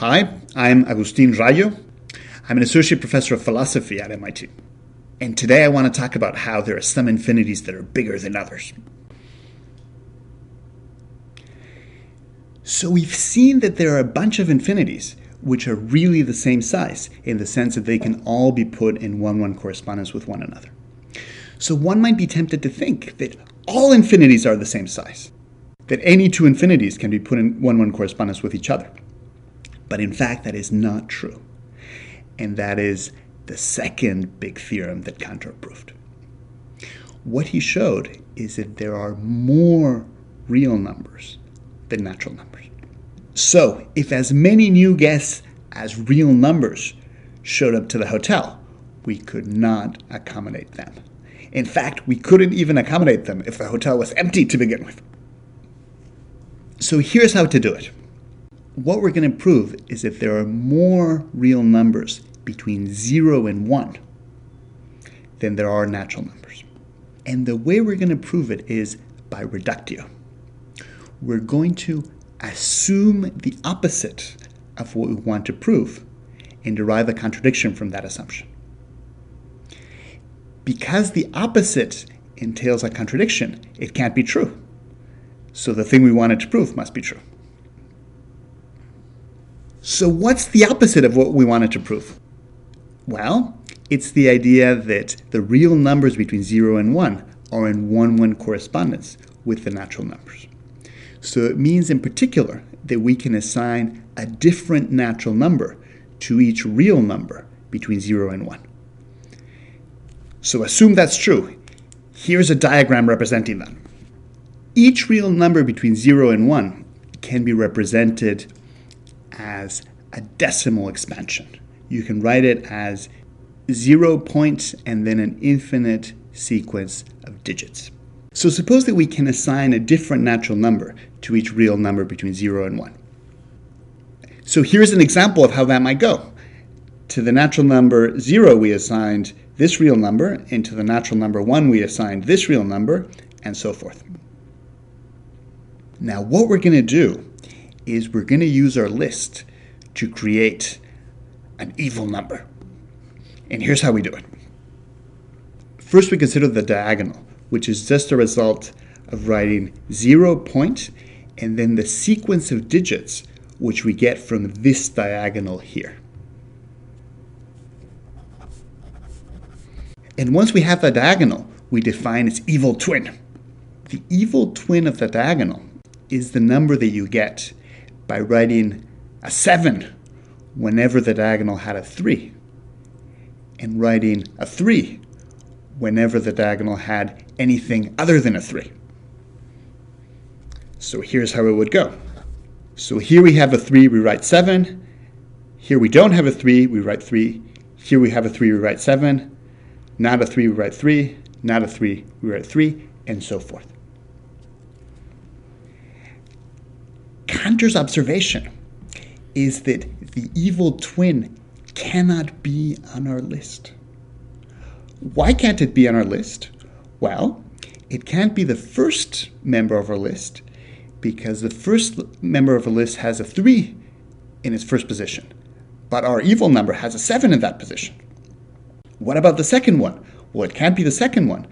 Hi, I'm Agustin Rayo. I'm an associate professor of philosophy at MIT. And today I want to talk about how there are some infinities that are bigger than others. So we've seen that there are a bunch of infinities which are really the same size in the sense that they can all be put in 1 1 correspondence with one another. So one might be tempted to think that all infinities are the same size, that any two infinities can be put in 1 1 correspondence with each other. But in fact, that is not true. And that is the second big theorem that Cantor proved. What he showed is that there are more real numbers than natural numbers. So, if as many new guests as real numbers showed up to the hotel, we could not accommodate them. In fact, we couldn't even accommodate them if the hotel was empty to begin with. So, here's how to do it what we're going to prove is that there are more real numbers between 0 and 1 than there are natural numbers. And the way we're going to prove it is by reductio. We're going to assume the opposite of what we want to prove and derive a contradiction from that assumption. Because the opposite entails a contradiction, it can't be true. So the thing we wanted to prove must be true. So, what's the opposite of what we wanted to prove? Well, it's the idea that the real numbers between 0 and 1 are in 1 1 correspondence with the natural numbers. So, it means in particular that we can assign a different natural number to each real number between 0 and 1. So, assume that's true. Here's a diagram representing that. Each real number between 0 and 1 can be represented as a decimal expansion. You can write it as zero points and then an infinite sequence of digits. So suppose that we can assign a different natural number to each real number between 0 and 1. So here's an example of how that might go. To the natural number 0, we assigned this real number, and to the natural number 1, we assigned this real number, and so forth. Now, what we're going to do is we're going to use our list to create an evil number. And here's how we do it. First, we consider the diagonal, which is just a result of writing zero point and then the sequence of digits which we get from this diagonal here. And once we have the diagonal, we define its evil twin. The evil twin of the diagonal is the number that you get by writing a 7 whenever the diagonal had a 3, and writing a 3 whenever the diagonal had anything other than a 3. So here's how it would go. So here we have a 3, we write 7. Here we don't have a 3, we write 3. Here we have a 3, we write 7. Not a 3, we write 3. Not a 3, we write 3, and so forth. Cantor's observation is that the evil twin cannot be on our list. Why can't it be on our list? Well, it can't be the first member of our list because the first member of a list has a 3 in its first position, but our evil number has a 7 in that position. What about the second one? Well, it can't be the second one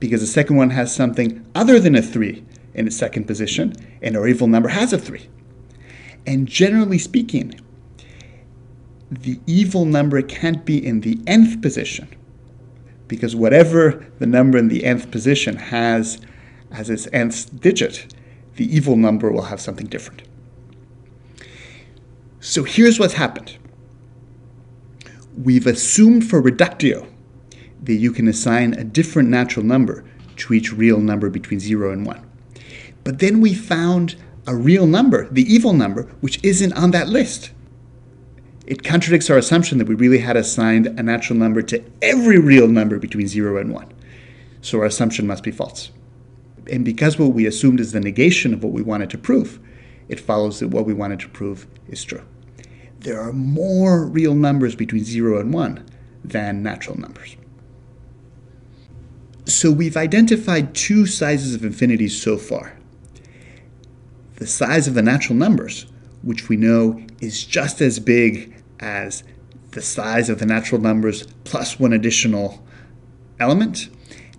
because the second one has something other than a 3 in its second position, and our evil number has a 3. And generally speaking, the evil number can't be in the nth position because whatever the number in the nth position has as its nth digit, the evil number will have something different. So here's what's happened. We've assumed for reductio that you can assign a different natural number to each real number between 0 and 1. But then we found a real number, the evil number, which isn't on that list. It contradicts our assumption that we really had assigned a natural number to every real number between 0 and 1. So our assumption must be false. And because what we assumed is the negation of what we wanted to prove, it follows that what we wanted to prove is true. There are more real numbers between 0 and 1 than natural numbers. So we've identified two sizes of infinities so far the size of the natural numbers, which we know is just as big as the size of the natural numbers plus one additional element,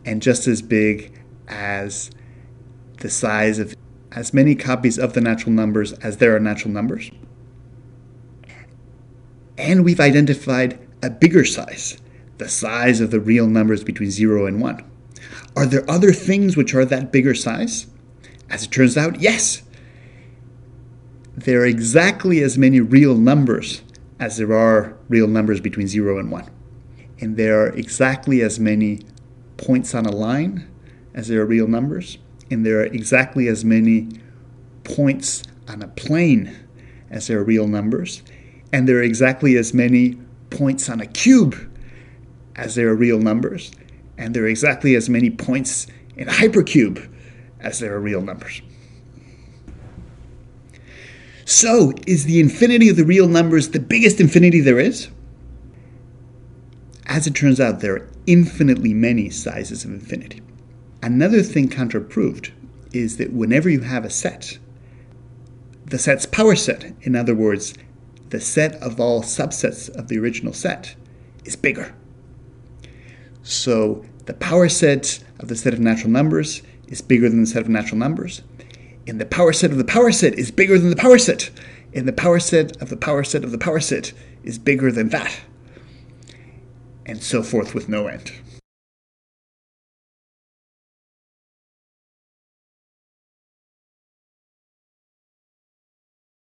and just as big as the size of as many copies of the natural numbers as there are natural numbers. And we've identified a bigger size, the size of the real numbers between 0 and 1. Are there other things which are that bigger size? As it turns out, yes. There are exactly as many real numbers as there are real numbers between 0 and 1. And there are exactly as many points on a line as there are real numbers. And there are exactly as many points on a plane as there are real numbers. And there are exactly as many points on a cube as there are real numbers. And there are exactly as many points in a hypercube as there are real numbers. So, is the infinity of the real numbers the biggest infinity there is? As it turns out, there are infinitely many sizes of infinity. Another thing Cantor proved is that whenever you have a set, the set's power set, in other words, the set of all subsets of the original set, is bigger. So the power set of the set of natural numbers is bigger than the set of natural numbers, and the power set of the power set is bigger than the power set, and the power set of the power set of the power set is bigger than that, and so forth with no end.